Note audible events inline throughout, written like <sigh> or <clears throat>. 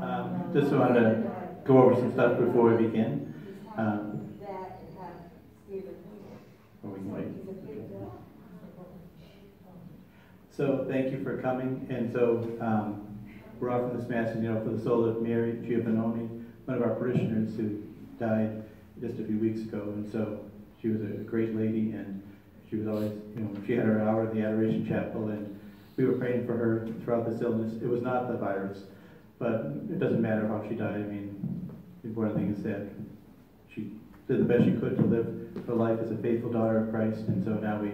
Um, just wanted to go over some stuff before we begin. Um. So thank you for coming. And so um, we're offering this mass, you know, for the soul of Mary Giovannoni, one of our parishioners who died just a few weeks ago. And so she was a great lady, and she was always, you know, she had her hour at the Adoration Chapel, and we were praying for her throughout this illness. It was not the virus, but it doesn't matter how she died. I mean, the important thing is that she did the best she could to live her life as a faithful daughter of Christ, and so now we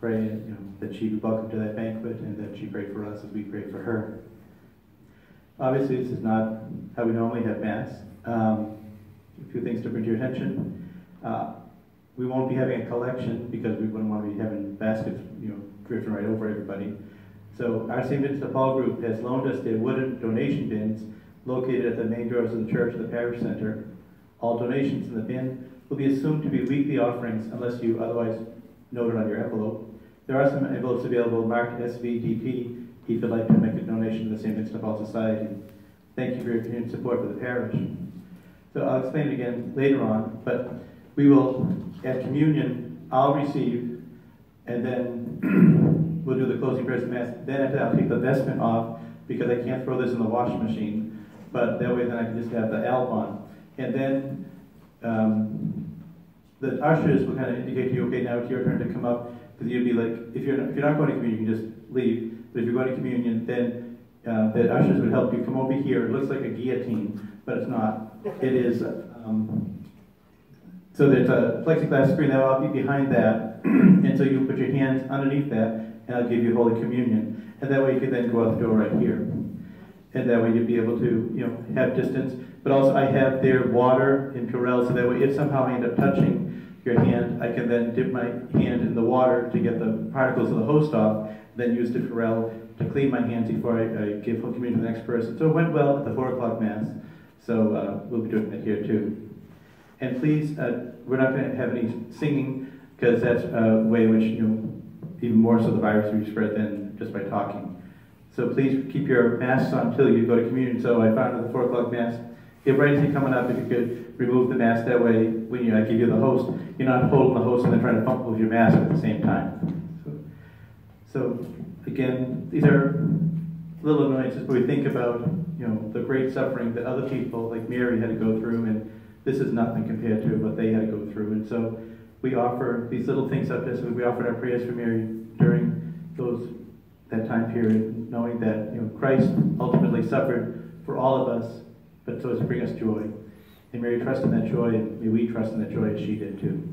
pray you know, that she be welcome to that banquet and that she pray for us as we pray for her. Obviously, this is not how we normally have Mass. Um, things to bring to your attention. Uh, we won't be having a collection because we wouldn't want to be having baskets, you know, drifting right over everybody. So our St. Vincent de Paul group has loaned us their wooden donation bins located at the main doors of the church of the parish center. All donations in the bin will be assumed to be weekly offerings unless you otherwise note it on your envelope. There are some envelopes available marked SVDP if you'd like to make a donation to the St. Vincent de Paul Society. Thank you for your continued support for the parish. So I'll explain it again later on, but we will, at communion, I'll receive, and then <clears throat> we'll do the closing prayers of Mass. Then after that, I'll take the vestment off because I can't throw this in the washing machine, but that way then I can just have the alb on. And then um, the ushers will kind of indicate to you, okay, now it's your turn to come up, because you'd be like, if you're, if you're not going to communion, you can just leave. But if you're going to communion, then uh, the ushers would help you come over here. It looks like a guillotine, but it's not. It is, um, so there's a plexiglass screen that will be behind that, <clears throat> until so you put your hands underneath that, and I'll give you Holy Communion. And that way you can then go out the door right here. And that way you'll be able to, you know, have distance. But also I have their water in Purell, so that way if somehow I end up touching your hand, I can then dip my hand in the water to get the particles of the host off, then use the Purell to clean my hands before I, I give Holy Communion to the next person. So it went well at the 4 o'clock Mass. So uh, we'll be doing that here too. And please, uh, we're not going to have any singing because that's a way in which, you know, even more so the virus will be spread than just by talking. So please keep your masks on until you go to communion. So I found the 4 o'clock Mass, if right coming up, if you could remove the mask that way, when you, I give you the host, you're not holding the host and then trying to fumble with your mask at the same time. So, so again, these are little annoyances, but we think about, you know, the great suffering that other people, like Mary, had to go through, and this is nothing compared to what they had to go through. And so we offer these little things up. So we offered our prayers for Mary during those that time period, knowing that you know Christ ultimately suffered for all of us, but so as to bring us joy. And Mary trust in that joy, and may we trust in that joy as she did too.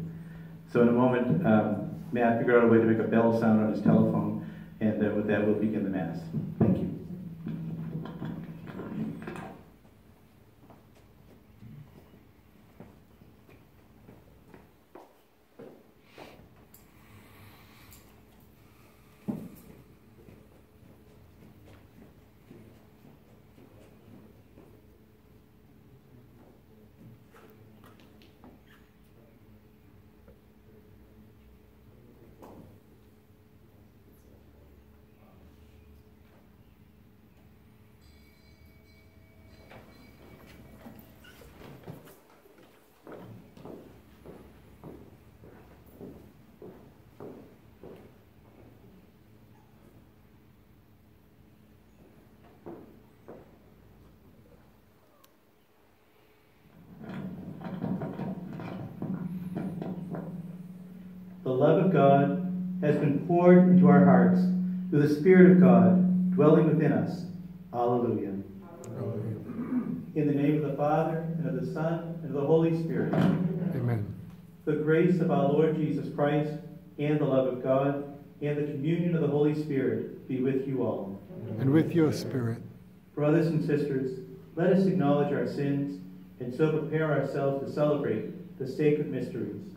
So in a moment, um, Matt figured out a way to make a bell sound on his telephone, and uh, with that we'll begin the Mass. Thank you. The love of God has been poured into our hearts through the Spirit of God dwelling within us. Alleluia. In the name of the Father, and of the Son, and of the Holy Spirit. Amen. The grace of our Lord Jesus Christ, and the love of God, and the communion of the Holy Spirit be with you all. And with your spirit. Brothers and sisters, let us acknowledge our sins and so prepare ourselves to celebrate the sacred mysteries.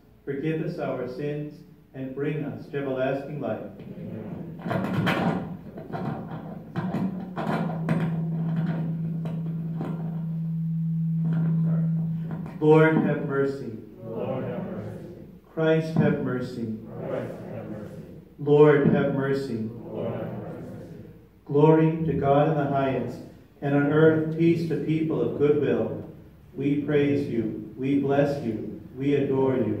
forgive us our sins, and bring us to everlasting life. Lord, have mercy. Lord have mercy. Christ, have mercy. Christ have mercy. Lord, have mercy. Lord have mercy. Glory to God in the highest, and on earth peace to people of good will. We praise you, we bless you, we adore you,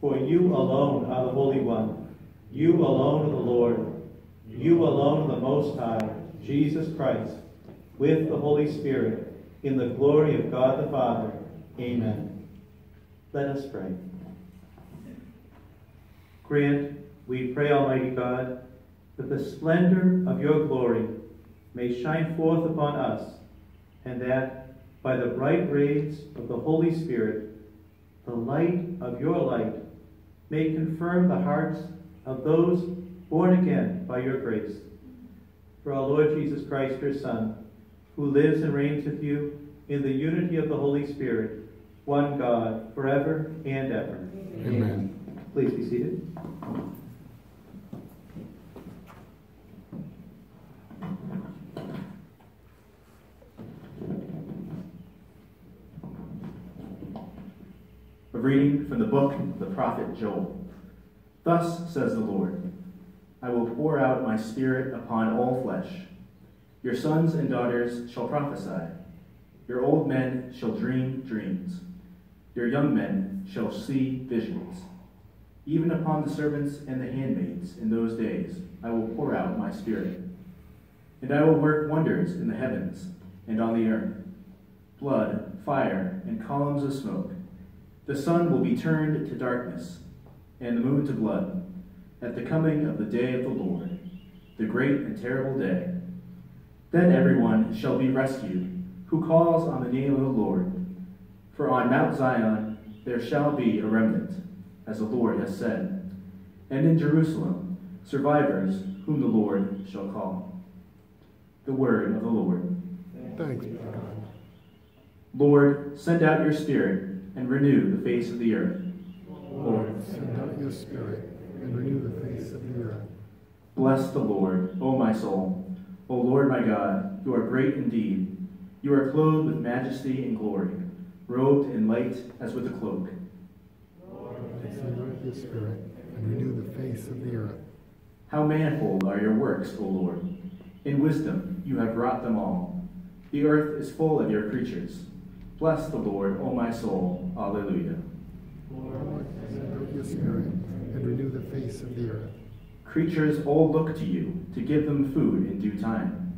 For you alone are the Holy One, you alone are the Lord, you alone the Most High, Jesus Christ, with the Holy Spirit, in the glory of God the Father. Amen. Let us pray. Grant, we pray, Almighty God, that the splendor of your glory may shine forth upon us, and that by the bright rays of the Holy Spirit, the light of your light may confirm the hearts of those born again by your grace. For our Lord Jesus Christ, your Son, who lives and reigns with you in the unity of the Holy Spirit, one God, forever and ever. Amen. Please be seated. A reading from the book of the prophet Joel. Thus says the Lord I will pour out my spirit upon all flesh. Your sons and daughters shall prophesy. Your old men shall dream dreams. Your young men shall see visions. Even upon the servants and the handmaids in those days I will pour out my spirit. And I will work wonders in the heavens and on the earth blood, fire, and columns of smoke. The sun will be turned to darkness, and the moon to blood, at the coming of the day of the Lord, the great and terrible day. Then everyone shall be rescued who calls on the name of the Lord. For on Mount Zion there shall be a remnant, as the Lord has said, and in Jerusalem survivors whom the Lord shall call. The word of the Lord. Thanks be to God. Lord, send out your Spirit and renew the face of the earth. Lord, send out your spirit and renew the face of the earth. Bless the Lord, O my soul. O Lord my God, you are great indeed. You are clothed with majesty and glory, robed in light as with a cloak. Lord, Send out your spirit and renew the face of the earth. How manifold are your works, O Lord! In wisdom you have wrought them all. The earth is full of your creatures. Bless the Lord, O my soul. Alleluia. Lord, send out your spirit and renew the face of the earth. Creatures all look to you to give them food in due time.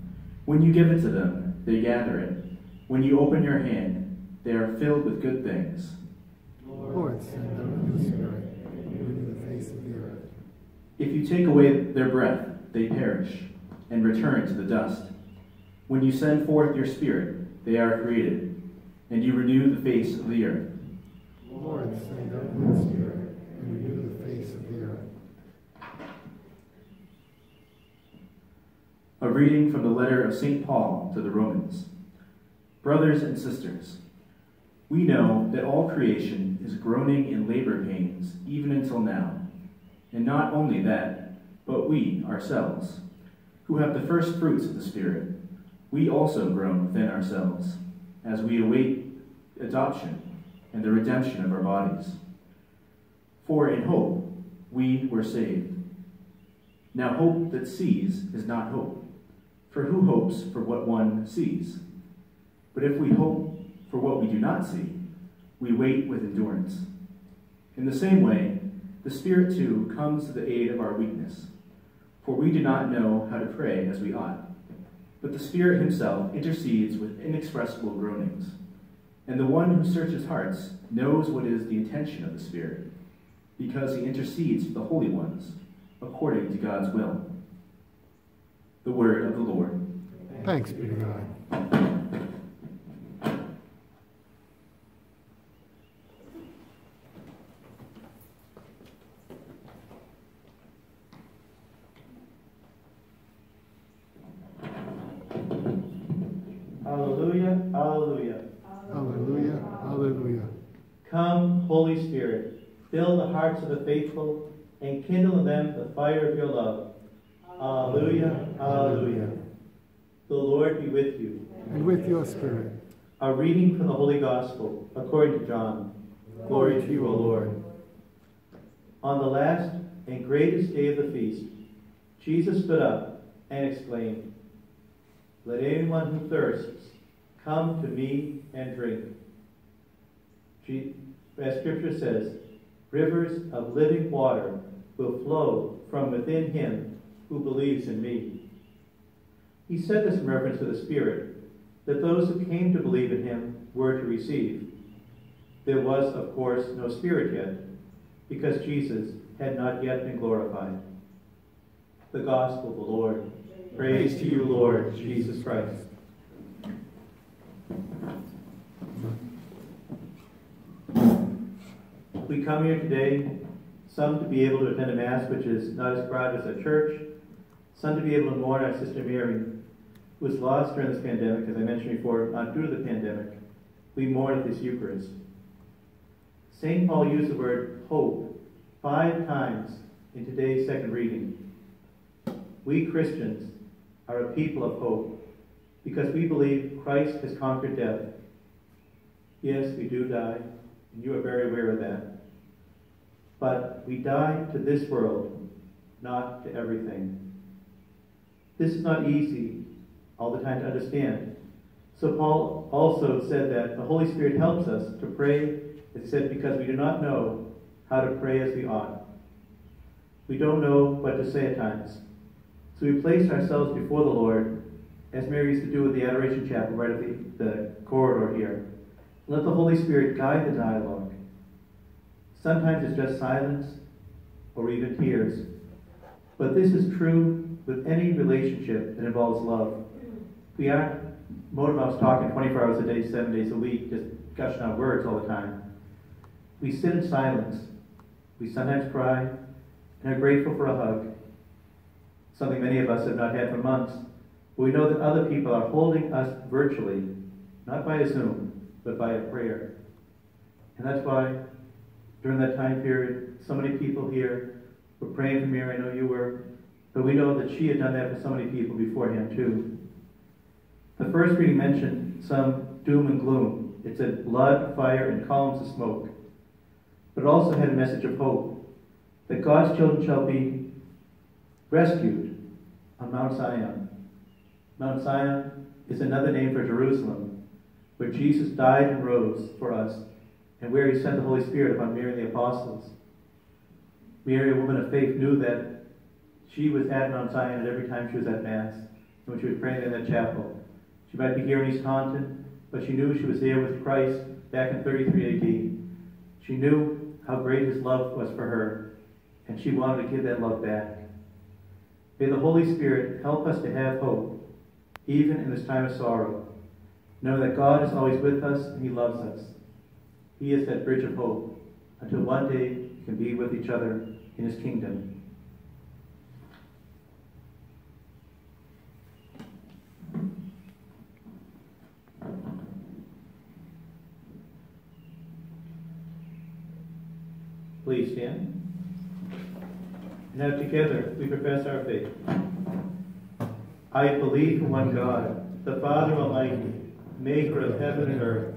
When you give it to them, they gather it. When you open your hand, they are filled with good things. Lord, send out your spirit and renew the face of the earth. If you take away their breath, they perish and return to the dust. When you send forth your spirit, they are created, and you renew the face of the earth. Lord, send out your spirit and renew the face of the earth. A reading from the letter of St. Paul to the Romans. Brothers and sisters, we know that all creation is groaning in labor pains even until now. And not only that, but we ourselves, who have the first fruits of the Spirit, we also groan within ourselves as we await adoption and the redemption of our bodies. For in hope we were saved. Now, hope that sees is not hope. For who hopes for what one sees? But if we hope for what we do not see, we wait with endurance. In the same way, the Spirit too comes to the aid of our weakness. For we do not know how to pray as we ought. But the Spirit Himself intercedes with inexpressible groanings. And the one who searches hearts knows what is the intention of the Spirit, because He intercedes for the holy ones, according to God's will. The word of the Lord. Thanks be to God. Hallelujah, hallelujah. Hallelujah. Hallelujah. Come, Holy Spirit, fill the hearts of the faithful and kindle in them the fire of your love. Alleluia, alleluia. The Lord be with you. And with your spirit. A reading from the Holy Gospel according to John. Glory to you, O Lord. On the last and greatest day of the feast, Jesus stood up and exclaimed, Let anyone who thirsts come to me and drink. As Scripture says, rivers of living water will flow from within him who believes in me. He said this in reference to the Spirit, that those who came to believe in him were to receive. There was, of course, no Spirit yet, because Jesus had not yet been glorified. The Gospel of the Lord. Praise to you, Lord Jesus Christ. We come here today, some to be able to attend a Mass which is not as crowded as a church, some to be able to mourn our Sister Mary, who was lost during this pandemic, as I mentioned before, not due to the pandemic. We mourn at this Eucharist. St. Paul used the word hope five times in today's second reading. We Christians are a people of hope because we believe Christ has conquered death. Yes, we do die, and you are very aware of that. But we die to this world, not to everything. This is not easy all the time to understand. So Paul also said that the Holy Spirit helps us to pray, he said, because we do not know how to pray as we ought. We don't know what to say at times. So we place ourselves before the Lord, as Mary used to do with the Adoration Chapel right at the, the corridor here. Let the Holy Spirit guide the dialogue. Sometimes it's just silence or even tears. But this is true with any relationship that involves love. We aren't motorboats talking 24 hours a day, seven days a week, just gushing out words all the time. We sit in silence. We sometimes cry and are grateful for a hug, something many of us have not had for months. But we know that other people are holding us virtually, not by a Zoom, but by a prayer. And that's why during that time period, so many people here were praying for Mary. I know you were. But we know that she had done that for so many people beforehand, too. The first reading mentioned some doom and gloom. It said blood, fire, and columns of smoke. But it also had a message of hope that God's children shall be rescued on Mount Zion. Mount Zion is another name for Jerusalem, where Jesus died and rose for us, and where he sent the Holy Spirit upon Mary and the apostles. Mary, a woman of faith, knew that she was at Mount Zion at every time she was at Mass, and when she was praying in that chapel. She might be here in East Taunton, but she knew she was there with Christ back in 33 AD. She knew how great his love was for her, and she wanted to give that love back. May the Holy Spirit help us to have hope, even in this time of sorrow. Know that God is always with us and he loves us. He is that bridge of hope until one day we can be with each other in his kingdom. Please stand. Now together we profess our faith. I believe in one God, the Father Almighty, maker of heaven and earth,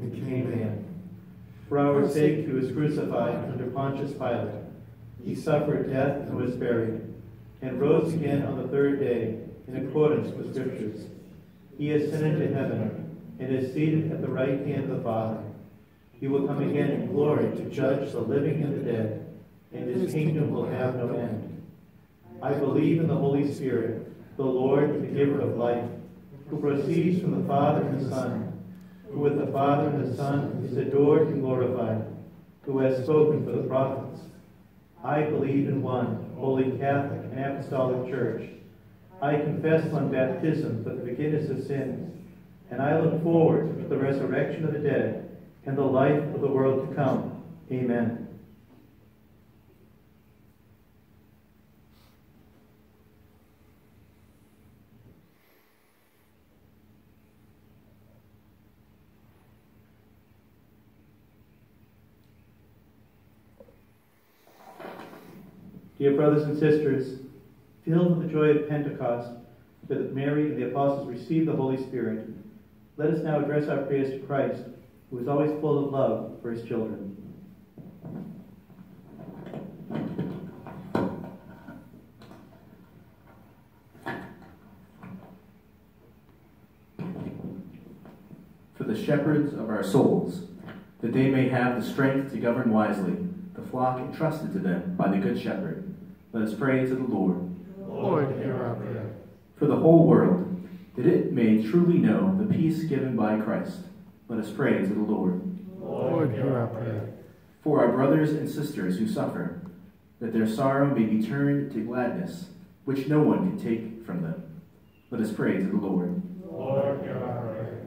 and became man. For our sake he was crucified under Pontius Pilate. He suffered death and was buried, and rose again on the third day in accordance with Scriptures. He ascended to heaven and is seated at the right hand of the Father. He will come again in glory to judge the living and the dead, and his kingdom will have no end. I believe in the Holy Spirit, the Lord, the giver of life, who proceeds from the Father and the Son, who with the Father and the Son is adored and glorified, who has spoken for the prophets. I believe in one holy Catholic and Apostolic Church. I confess one baptism for the forgiveness of sins, and I look forward to the resurrection of the dead and the life of the world to come. Amen. Dear brothers and sisters, filled with the joy of Pentecost, that Mary and the apostles received the Holy Spirit, let us now address our prayers to Christ, who is always full of love for his children. For the shepherds of our souls, that they may have the strength to govern wisely the flock entrusted to them by the Good Shepherd. Let us pray to the Lord. Lord, hear our prayer. For the whole world, that it may truly know the peace given by Christ. Let us pray to the Lord. Lord, hear our prayer. For our brothers and sisters who suffer, that their sorrow may be turned to gladness, which no one can take from them. Let us pray to the Lord. Lord, hear our prayer.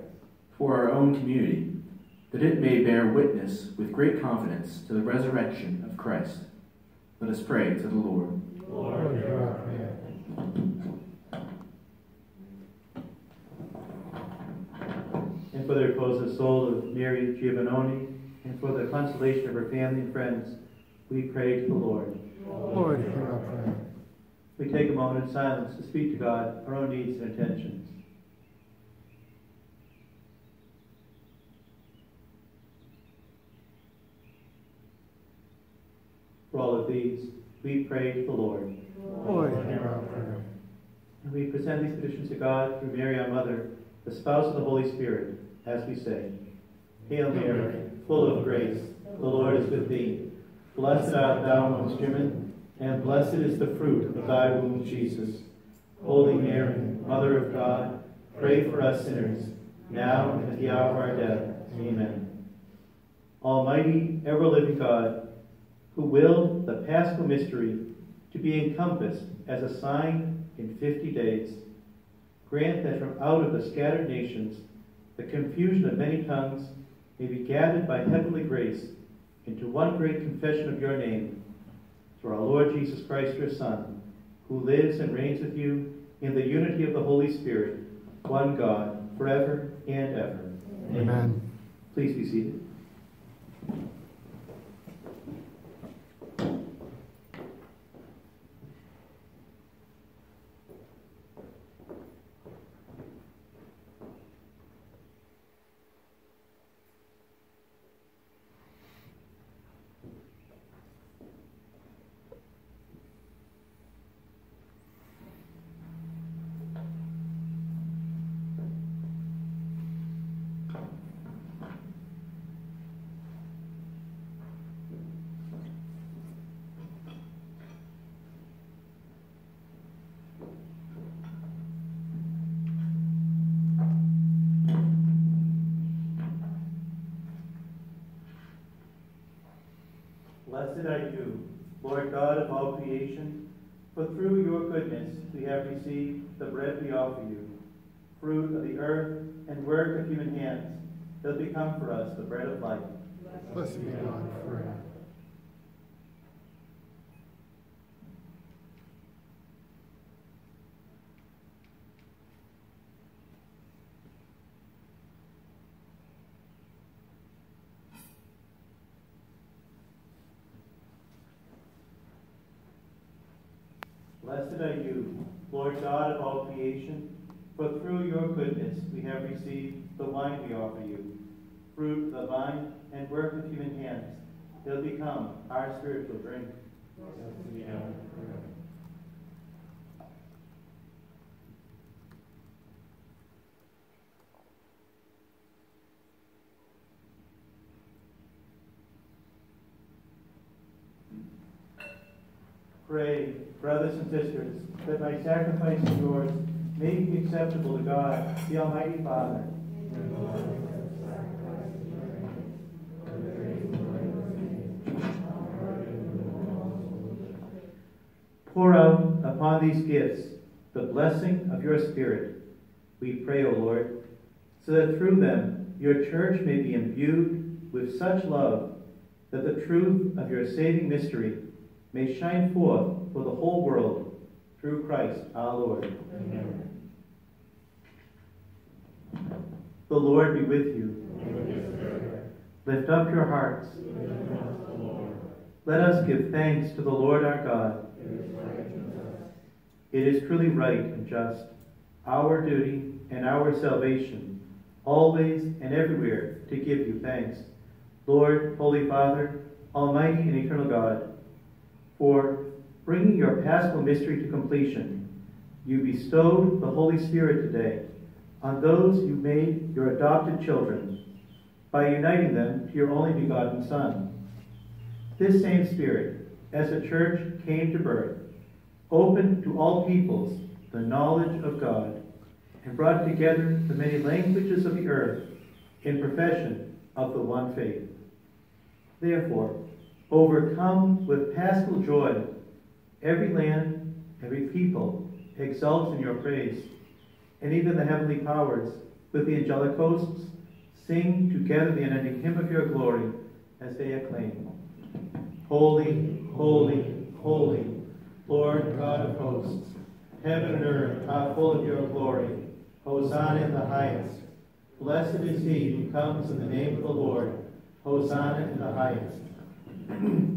For our own community, that it may bear witness with great confidence to the resurrection of Christ. Let us pray to the Lord. Lord, hear our prayer. and for the repose of the soul of Mary Giovanoni, and for the consolation of her family and friends, we pray to the Lord. Lord, hear our prayer. We take a moment in silence to speak to God our own needs and intentions. For all of these, we pray to the Lord. Lord, hear our prayer. And we present these petitions to God through Mary, our Mother, the spouse of the Holy Spirit, as we say, Hail Mary, full of grace, the Lord is with thee. Blessed art thou amongst women, and blessed is the fruit of thy womb, Jesus. Holy Mary, Mother of God, pray for us sinners, now and at the hour of our death. Amen. Almighty, ever-living God, who willed the paschal mystery to be encompassed as a sign in fifty days, grant that from out of the scattered nations the confusion of many tongues may be gathered by heavenly grace into one great confession of your name, through our Lord Jesus Christ, your Son, who lives and reigns with you in the unity of the Holy Spirit, one God, forever and ever. Amen. Please be seated. Blessed are you, Lord God of all creation, for through your goodness we have received the bread we offer you, fruit of the earth and work of human hands, that become for us the bread of life. Blessed be God forever. Blessed are you, Lord God creation, for through your goodness we have received the wine we offer you, fruit of the vine and work of human hands. They'll become our spiritual drink. Pray, brothers and sisters, that my sacrifice and yours may be acceptable to God, the Almighty Father. Pour out upon these gifts the blessing of your Spirit, we pray, O Lord, so that through them your church may be imbued with such love that the truth of your saving mystery may shine forth for the whole world through Christ our Lord. Amen. The Lord be with you. Lift up your hearts. Let us give thanks to the Lord our God. It is truly right and just, our duty and our salvation, always and everywhere to give you thanks. Lord, Holy Father, Almighty and eternal God, for bringing your paschal mystery to completion, you bestowed the Holy Spirit today on those you made your adopted children by uniting them to your only begotten Son. This same Spirit, as the church came to birth, opened to all peoples the knowledge of God and brought together the many languages of the earth in profession of the one faith. Therefore, overcome with paschal joy, every land, every people exults in your praise, and even the heavenly powers with the angelic hosts sing together the unending hymn of your glory as they acclaim. Holy, holy, holy, Lord God of hosts, heaven and earth are full of your glory. Hosanna in the highest. Blessed is he who comes in the name of the Lord. Hosanna in the highest. <clears throat>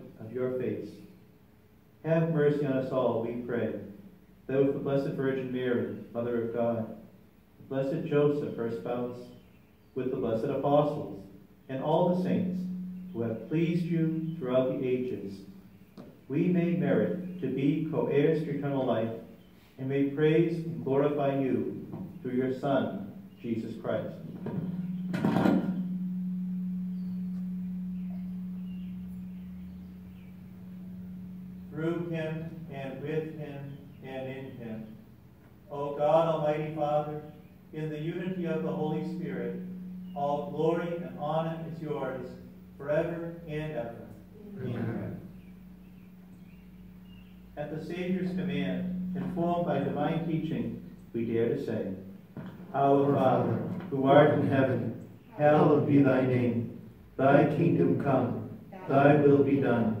of your face. Have mercy on us all, we pray, with the Blessed Virgin Mary, Mother of God, the Blessed Joseph, her spouse, with the blessed apostles, and all the saints who have pleased you throughout the ages, we may merit to be co-heirs to eternal life, and may praise and glorify you through your Son, Jesus Christ. Through him, and with him, and in him. O God, Almighty Father, in the unity of the Holy Spirit, all glory and honor is yours forever and ever. Amen. At the Savior's command, informed by divine teaching, we dare to say, Our Father, who art in heaven, hallowed be thy name. Thy kingdom come, thy will be done,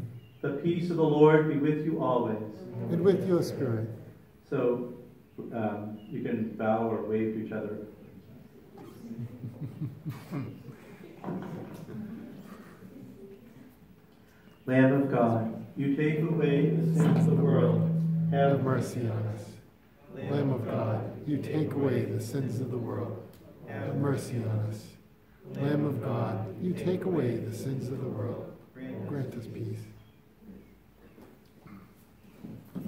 The peace of the Lord be with you always. And with your spirit. So um, you can bow or wave to each other. <laughs> Lamb of God, you take away the sins of the world. Have Have mercy on us. Lamb of God, you take away the sins of the world. Have mercy on us. Lamb of God, you take away the sins of the world. Grant us peace.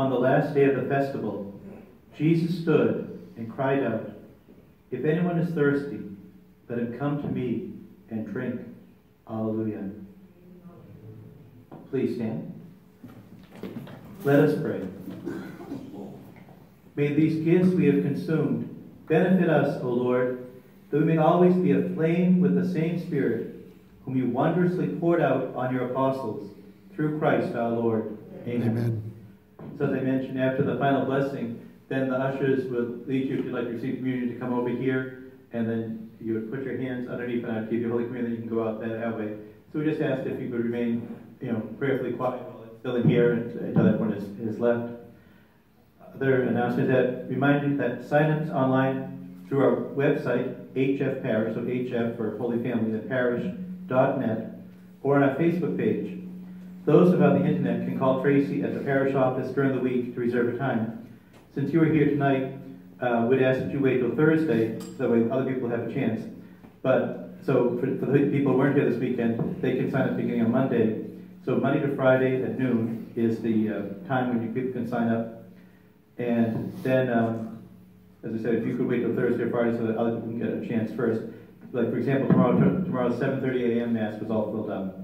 On the last day of the festival, Jesus stood and cried out, If anyone is thirsty, let him come to me and drink. Alleluia. Please stand. Let us pray. May these gifts we have consumed benefit us, O Lord, that we may always be aflame with the same Spirit, whom you wondrously poured out on your apostles, through Christ our Lord. Amen. Amen. So as I mentioned, after the final blessing, then the ushers will lead you, if you'd like to receive communion, to come over here, and then you would put your hands underneath, and I'd give you Holy Communion, you can go out that way. So we just asked if you could remain, you know, prayerfully quiet while it's still in here until everyone is, is left. Other announcements that remind you that sign-ups online through our website, HF Parish, so HF for Holy Family, the parish.net, or on our Facebook page. Those without the internet can call Tracy at the parish office during the week to reserve a time. Since you are here tonight, uh, we'd ask that you wait till Thursday, so that way other people have a chance. But, so for, for the people who weren't here this weekend, they can sign up beginning on Monday. So Monday to Friday at noon is the uh, time when you people can sign up. And then, um, as I said, if you could wait till Thursday or Friday so that other people can get a chance first. Like, for example, tomorrow, tomorrow's 7.30 a.m. Mass was all filled up.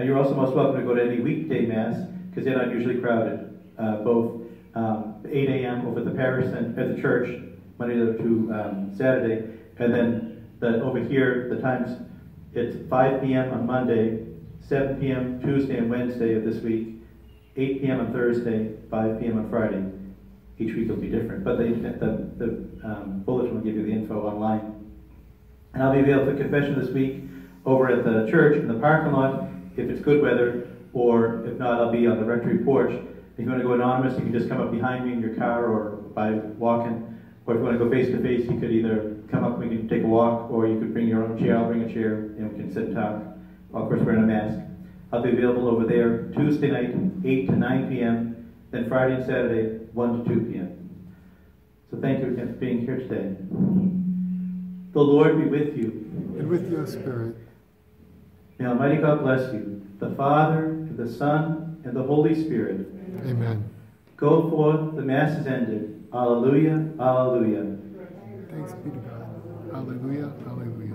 And you're also most welcome to go to any weekday Mass, because they're not usually crowded. Uh, both um, 8 a.m. over at the parish and at the church, Monday to um, Saturday, and then the, over here, the times, it's 5 p.m. on Monday, 7 p.m. Tuesday and Wednesday of this week, 8 p.m. on Thursday, 5 p.m. on Friday. Each week will be different, but the, the, the um, bulletin will give you the info online. And I'll be available for confession this week over at the church in the parking lot if it's good weather, or if not, I'll be on the rectory porch. If you want to go anonymous, you can just come up behind me in your car or by walking. Or if you want to go face to face, you could either come up, we can take a walk, or you could bring your own chair. I'll bring a chair, and we can sit and talk. Of course, wearing a mask. I'll be available over there Tuesday night, 8 to 9 p.m., then Friday and Saturday, 1 to 2 p.m. So thank you again for being here today. The Lord be with you. And with your spirit. May Almighty God bless you, the Father, and the Son, and the Holy Spirit. Amen. Go forth, the Mass is ended. Alleluia, alleluia. Thanks be to God. Hallelujah, hallelujah.